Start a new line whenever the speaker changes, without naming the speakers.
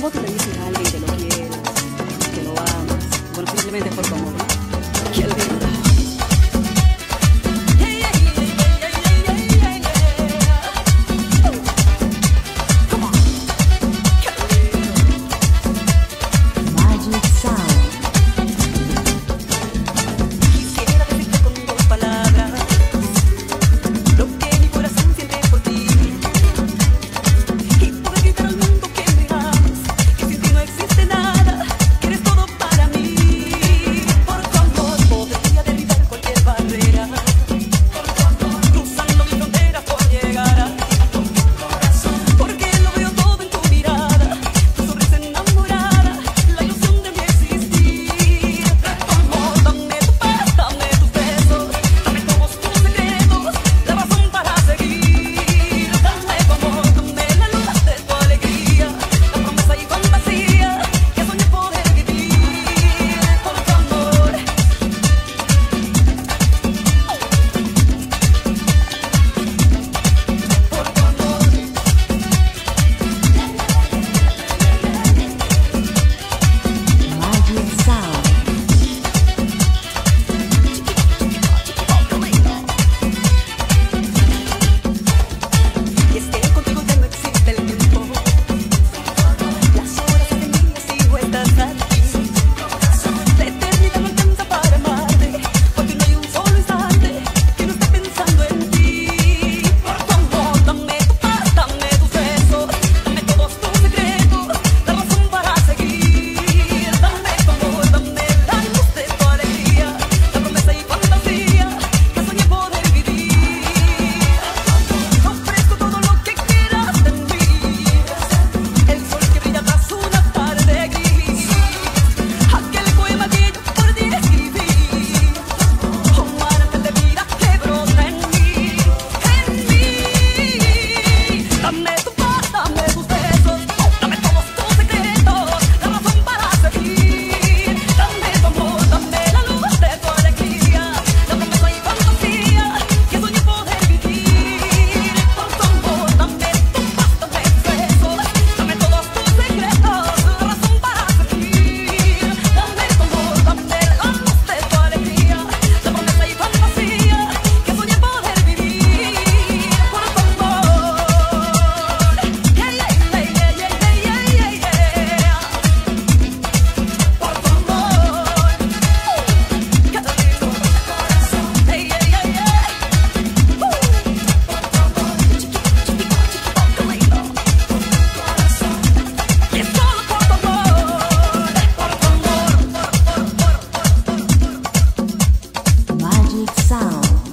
¿Cómo tú le dices a alguien que lo quieres, que lo amas? Bueno, simplemente por amor. Magic Sound.